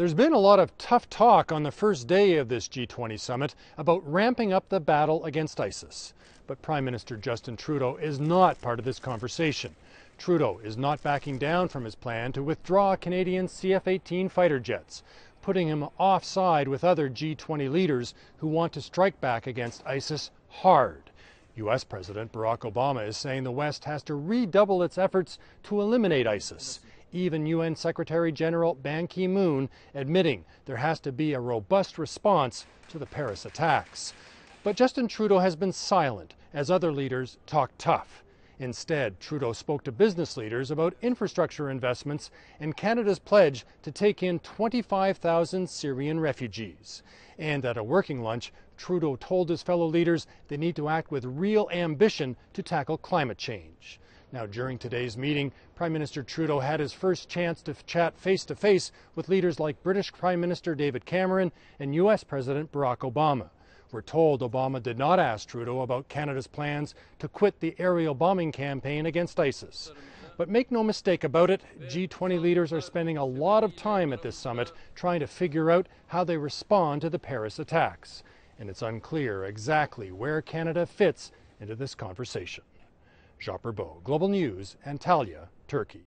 There's been a lot of tough talk on the first day of this G20 summit about ramping up the battle against ISIS. But Prime Minister Justin Trudeau is not part of this conversation. Trudeau is not backing down from his plan to withdraw Canadian CF 18 fighter jets, putting him offside with other G20 leaders who want to strike back against ISIS hard. U.S. President Barack Obama is saying the West has to redouble its efforts to eliminate ISIS even UN Secretary General Ban Ki moon admitting there has to be a robust response to the Paris attacks. But Justin Trudeau has been silent as other leaders talk tough. Instead, Trudeau spoke to business leaders about infrastructure investments and Canada's pledge to take in 25,000 Syrian refugees. And at a working lunch, Trudeau told his fellow leaders they need to act with real ambition to tackle climate change. Now, during today's meeting, Prime Minister Trudeau had his first chance to chat face to face with leaders like British Prime Minister David Cameron and U.S. President Barack Obama. We're told Obama did not ask Trudeau about Canada's plans to quit the aerial bombing campaign against ISIS. But make no mistake about it, G20 leaders are spending a lot of time at this summit trying to figure out how they respond to the Paris attacks. And it's unclear exactly where Canada fits into this conversation. Japer Global News, Antalya, Turkey.